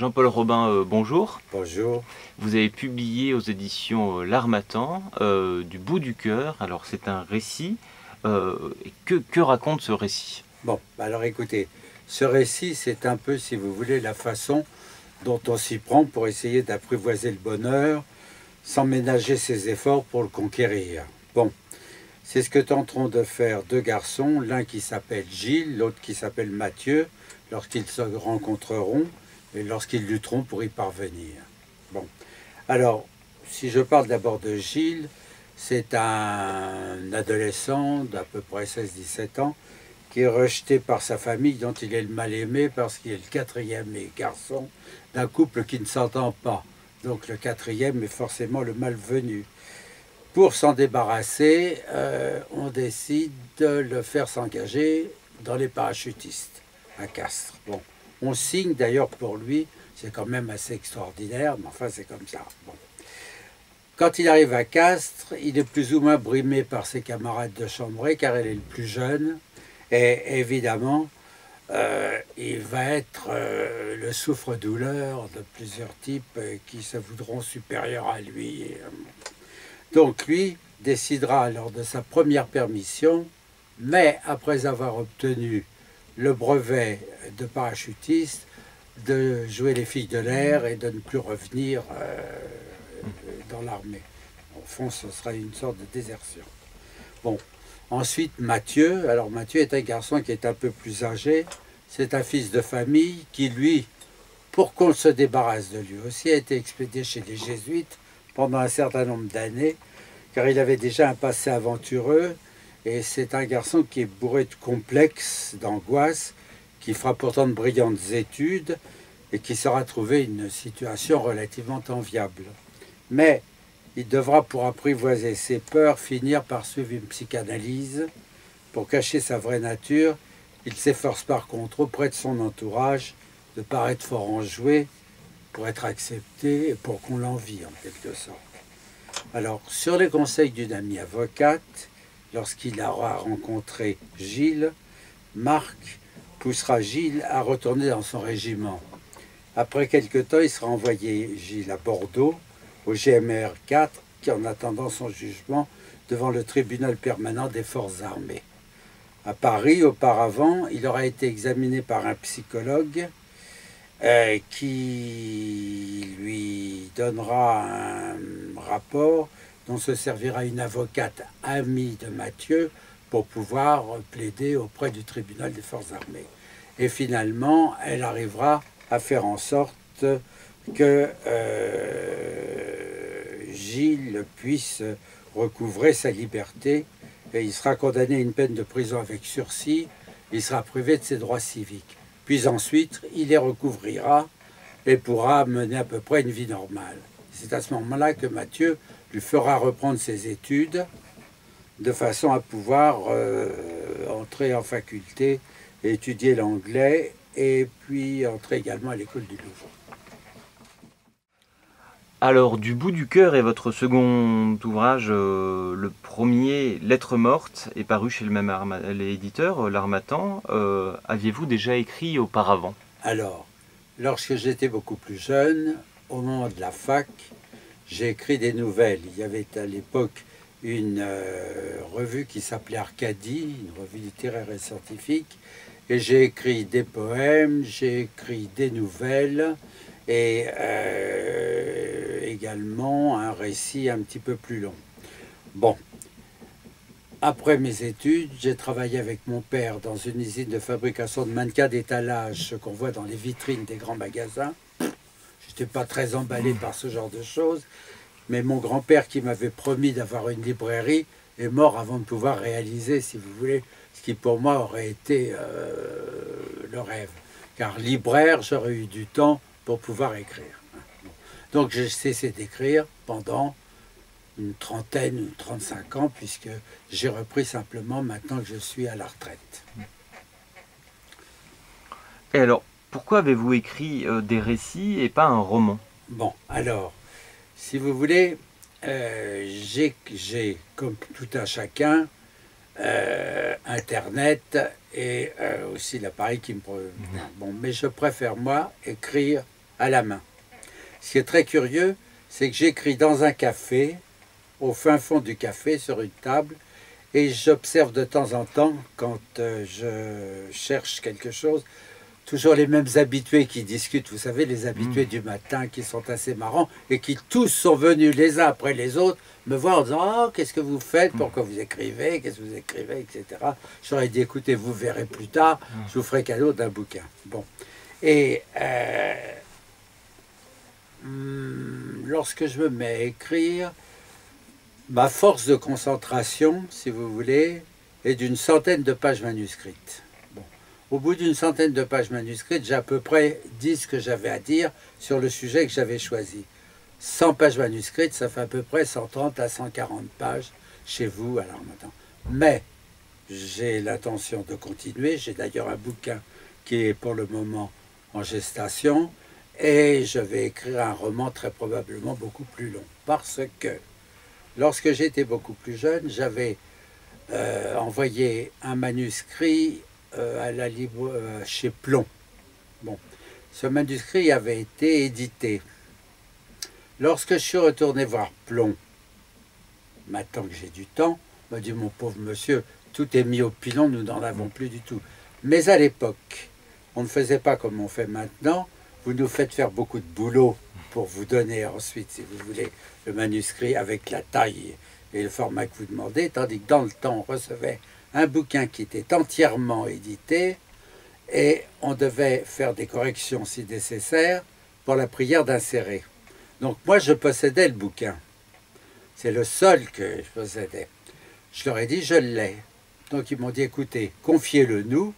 Jean-Paul Robin, euh, bonjour. Bonjour. Vous avez publié aux éditions euh, L'Armatan euh, du bout du cœur. Alors c'est un récit. que, que raconte ce récit? Bon, alors écoutez, ce récit c'est un peu, si vous voulez, la façon dont on s'y prend pour essayer d'apprivoiser le bonheur sans ménager ses efforts pour le conquérir. Bon, c'est ce que tenteront de faire deux garçons, l'un qui s'appelle Gilles, l'autre qui s'appelle Mathieu, lorsqu'ils se rencontreront et lorsqu'ils lutteront pour y parvenir. Bon, alors, si je parle d'abord de Gilles, c'est un adolescent d'à peu près 16-17 ans qui est rejeté par sa famille dont il est le mal aimé parce qu'il est le quatrième garçon d'un couple qui ne s'entend pas. Donc le quatrième est forcément le malvenu. Pour s'en débarrasser, euh, on décide de le faire s'engager dans les parachutistes à Castres. Bon, on signe d'ailleurs pour lui, c'est quand même assez extraordinaire, mais enfin c'est comme ça. Bon. Quand il arrive à Castres, il est plus ou moins brimé par ses camarades de chambrée car il est le plus jeune. Et évidemment, euh, il va être euh, le souffre-douleur de plusieurs types euh, qui se voudront supérieurs à lui. Donc lui décidera lors de sa première permission, mais après avoir obtenu le brevet de parachutiste, de jouer les filles de l'air et de ne plus revenir dans l'armée. Au fond, ce sera une sorte de désertion. Bon, ensuite Mathieu. Alors Mathieu est un garçon qui est un peu plus âgé. C'est un fils de famille qui, lui, pour qu'on se débarrasse de lui aussi, a été expédié chez les jésuites pendant un certain nombre d'années, car il avait déjà un passé aventureux, et c'est un garçon qui est bourré de complexes, d'angoisse, qui fera pourtant de brillantes études, et qui sera trouvé une situation relativement enviable. Mais il devra, pour apprivoiser ses peurs, finir par suivre une psychanalyse. Pour cacher sa vraie nature, il s'efforce par contre auprès de son entourage de paraître fort enjoué pour être accepté et pour qu'on l'envie en quelque sorte. Alors, sur les conseils d'une amie avocate, lorsqu'il aura rencontré Gilles, Marc poussera Gilles à retourner dans son régiment. Après quelque temps, il sera envoyé Gilles à Bordeaux au GMR 4 qui en attendant son jugement devant le tribunal permanent des forces armées. À Paris, auparavant, il aura été examiné par un psychologue euh, qui lui donnera un rapport dont se servira une avocate amie de Mathieu pour pouvoir plaider auprès du tribunal des forces armées. Et finalement, elle arrivera à faire en sorte que euh, Gilles puisse recouvrer sa liberté et il sera condamné à une peine de prison avec sursis, il sera privé de ses droits civiques. Puis ensuite, il les recouvrira et pourra mener à peu près une vie normale. C'est à ce moment-là que Mathieu lui fera reprendre ses études de façon à pouvoir euh, entrer en faculté, étudier l'anglais et puis entrer également à l'école du Louvre. Alors, Du bout du cœur est votre second ouvrage, euh, le premier, Lettres mortes, est paru chez le même éditeur, euh, l'Armatan. Euh, aviez-vous déjà écrit auparavant? Alors, lorsque j'étais beaucoup plus jeune, au moment de la fac, j'ai écrit des nouvelles. Il y avait à l'époque une revue qui s'appelait Arcadie, une revue littéraire et scientifique, et j'ai écrit des poèmes, j'ai écrit des nouvelles, et également un récit un petit peu plus long. Bon, après mes études, j'ai travaillé avec mon père dans une usine de fabrication de mannequins d'étalage, ce qu'on voit dans les vitrines des grands magasins. Je n'étais pas très emballé par ce genre de choses, mais mon grand-père qui m'avait promis d'avoir une librairie est mort avant de pouvoir réaliser, si vous voulez, ce qui pour moi aurait été euh, le rêve. Car libraire, j'aurais eu du temps pour pouvoir écrire. Donc j'ai cessé d'écrire pendant une trentaine, ou 35 ans, puisque j'ai repris simplement maintenant que je suis à la retraite. Et alors, pourquoi avez-vous écrit euh, des récits et pas un roman? Bon, alors, si vous voulez, euh, j'ai, comme tout un chacun, euh, Internet et aussi l'appareil qui me... Bon, mais je préfère, moi, écrire à la main. Ce qui est très curieux, c'est que j'écris dans un café, au fin fond du café, sur une table, et j'observe de temps en temps, quand je cherche quelque chose, toujours les mêmes habitués qui discutent, vous savez, les habitués mm. du matin qui sont assez marrants et qui tous sont venus les uns après les autres me voir en disant Oh, qu'est-ce que vous faites? Pourquoi vous écrivez? Qu'est-ce que vous écrivez? Etc. J'aurais dit Écoutez, vous verrez plus tard, mm. je vous ferai cadeau d'un bouquin. Bon. Et euh, hmm, lorsque je me mets à écrire, ma force de concentration, si vous voulez, est d'une centaine de pages manuscrites. Au bout d'une centaine de pages manuscrites, j'ai à peu près dit ce que j'avais à dire sur le sujet que j'avais choisi. 100 pages manuscrites, ça fait à peu près 130 à 140 pages chez vous à l'armatan. Mais j'ai l'intention de continuer. J'ai d'ailleurs un bouquin qui est pour le moment en gestation et je vais écrire un roman très probablement beaucoup plus long. Parce que lorsque j'étais beaucoup plus jeune, j'avais euh, envoyé un manuscrit euh, à la libre, euh, chez Plomb. Bon, ce manuscrit avait été édité. Lorsque je suis retourné voir Plomb, maintenant que j'ai du temps, m'a dit mon pauvre monsieur, tout est mis au pilon, nous n'en avons plus du tout. Mais à l'époque, on ne faisait pas comme on fait maintenant. Vous nous faites faire beaucoup de boulot pour vous donner ensuite, si vous voulez, le manuscrit avec la taille et le format que vous demandez, tandis que dans le temps, on recevait un bouquin qui était entièrement édité et on devait faire des corrections si nécessaire pour la prière d'insérer. Donc moi je possédais le bouquin. C'est le seul que je possédais. Je leur ai dit je l'ai. Donc ils m'ont dit écoutez, confiez-le nous.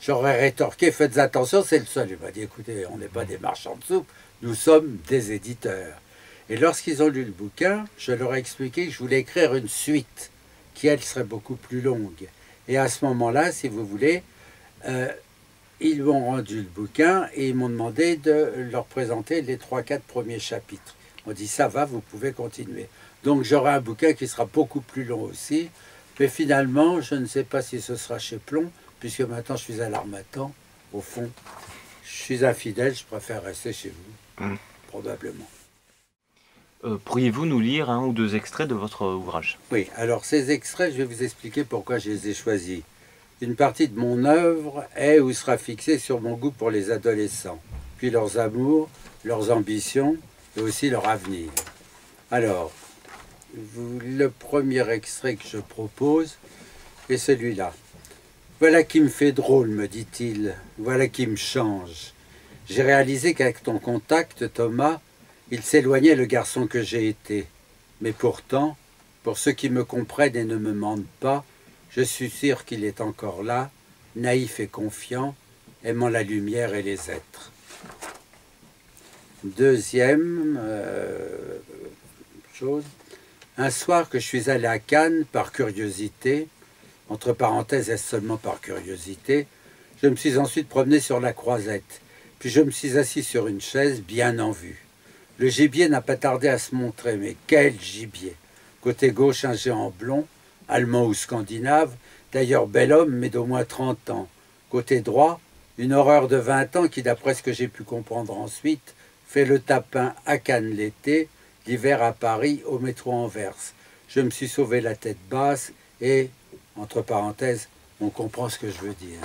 J'aurais rétorqué faites attention, c'est le seul. Il m'a dit écoutez, on n'est pas des marchands de soupe, nous sommes des éditeurs. Et lorsqu'ils ont lu le bouquin, je leur ai expliqué que je voulais écrire une suite qui elle serait beaucoup plus longue. Et à ce moment-là, si vous voulez, euh, ils m'ont rendu le bouquin et ils m'ont demandé de leur présenter les trois, quatre premiers chapitres. On dit ça va, vous pouvez continuer. Donc j'aurai un bouquin qui sera beaucoup plus long aussi. Mais finalement, je ne sais pas si ce sera chez Plomb, puisque maintenant je suis à l'Armatan. Au fond, je suis infidèle, je préfère rester chez vous, mmh. probablement. Euh, pourriez-vous nous lire un ou deux extraits de votre ouvrage? Oui, alors ces extraits, je vais vous expliquer pourquoi je les ai choisis. Une partie de mon œuvre est ou sera fixée sur mon goût pour les adolescents, puis leurs amours, leurs ambitions et aussi leur avenir. Alors, le premier extrait que je propose est celui-là. Voilà qui me fait drôle, me dit-il. Voilà qui me change. J'ai réalisé qu'avec ton contact, Thomas, il s'éloignait le garçon que j'ai été. Mais pourtant, pour ceux qui me comprennent et ne me mentent pas, je suis sûr qu'il est encore là, naïf et confiant, aimant la lumière et les êtres. Deuxième euh, chose, un soir que je suis allé à Cannes par curiosité, entre parenthèses, est seulement par curiosité, je me suis ensuite promené sur la croisette, puis je me suis assis sur une chaise bien en vue. Le gibier n'a pas tardé à se montrer, mais quel gibier Côté gauche, un géant blond, allemand ou scandinave, d'ailleurs bel homme, mais d'au moins 30 ans. Côté droit, une horreur de 20 ans qui, d'après ce que j'ai pu comprendre ensuite, fait le tapin à Cannes l'été, l'hiver à Paris, au métro Anvers. Je me suis sauvé la tête basse et, entre parenthèses, on comprend ce que je veux dire.